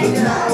念个，